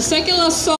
Só que ela só